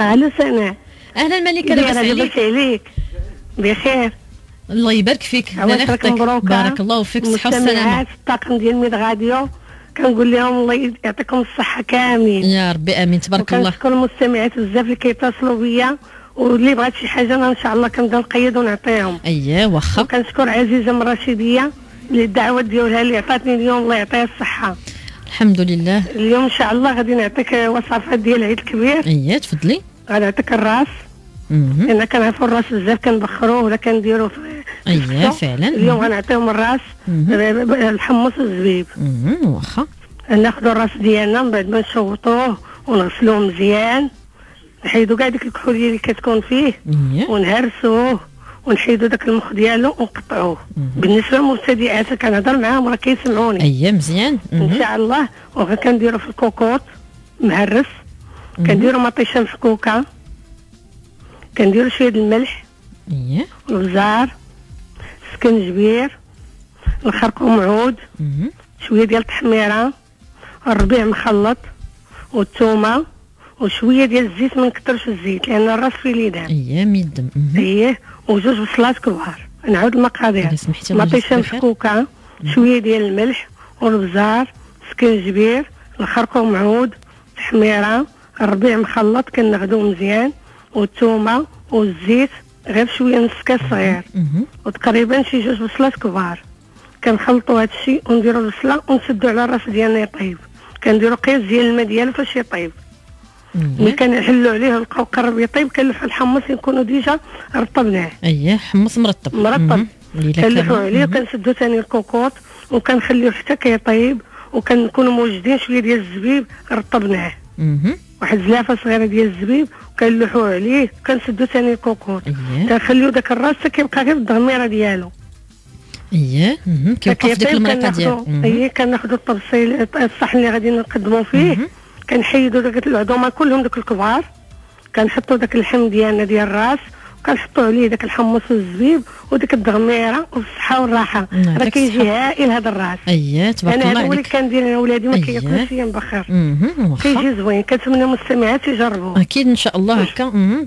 ألو سناء أهلا ملكه لاباس عليك عليك. بخير. الله يبارك فيك. الله بارك الله فيك. الصحه والسلامه مستمعات الطاقم ديال ميد غاديو. كنقول لهم الله يعطيكم الصحة كامل يا ربي آمين. تبارك الله. وكنشكر المستمعات بزاف اللي كيتصلوا بيا. واللي بغات شي حاجة أنا إن شاء الله كنبدا نقيد ونعطيهم. أييه واخا. وكنشكر عزيزة من الرشيدية اللي الدعوة ديالها اللي عطاتني اليوم الله يعطيها الصحة. الحمد لله. اليوم إن شاء الله غادي نعطيك وصفات ديال العيد الكبير. اييه تفضلي. غادي نعطيك الراس. لأن كنعرفوا الراس بزاف كنبخروه ولا كنديروا في اييه. فعلا. اليوم غنعطيهم الراس. الحمص والزبيب. واخا. ناخذوا الراس ديالنا من بعد ما نشوطوه ونغسلوه مزيان نحيدو كاع ديك الكحوليه اللي كتكون فيه. اييه ونهرسوه. ونحيدو داك المخ ديالو ونقطعوه. بالنسبة للمبتدئات كنهضر معاهم راه كيسمعوني. اييه مزيان. إن. شاء الله. وكنديرو في الكوكوط مهرس. كنديرو مطيشه محكوكه كنديرو شوية الملح. اييه البزار سكنجبير الخرقوم عود. شوية ديال التحميرة. الربيع مخلط والثومة. وشوية ديال الزيت ما نكثرش الزيت لأن الراس فيه ليدان اييه ميدم. إيه وجوج بصلات كبار. نعاود المقادير. مطيشه. مفكوكه شوية ديال الملح والبزار سكنجبير الخرقوم عود التحميره الربيع مخلط كنغدوه مزيان والثومه والزيت غير شوية نص كاس صغير. وتقريبا شي جوج بصلات كبار. كنخلطوا هذا الشيء ونديروا البصلة ونسدوا على الراس ديالنا يطيب. كنديروا قياس ديال الماء ديالو فاش يطيب. ملي اييه كنحلوا عليه ولقاو قرب يطيب كنلوحوا الحمص يكونوا déjà رطبناه اييه حمص مرطب مرطب. كاملة. عليه. وكنسدوا ثاني الكوكوط وكنخليوه حتى كيطيب وكنكونوا موجدين شوية ديال الزبيب رطبناه. واحد زلافه صغيرة ديال الزبيب كنلوحوا عليه كنسدوا ثاني الكوكوط اييه كنخليو داك الراس كيبقى غير الضميره ديالو اييه مهم. كيبقى في ديك كيطيب المريقة كناخدو- ديالو مهم. اي كناخذوا الطبسيل الصحن اللي غادي نقدموا فيه. كنحيدوا داك العظومه كلهم داك الكبار. كنحطوا داك اللحم ديالنا ديال الراس. وكنحطوا عليه داك الحمص والزبيب وديك الدغميرة والصحة والراحة. نعم، راه كيجي. هائل هذا الراس. أييه تبارك أنا الله هذا هو اللي كندير أنا ولادي ما. كياكلوش فيا مبخر. كيجي زوين كنتمنى المستمعات يجربوا. أكيد إن شاء الله هكا.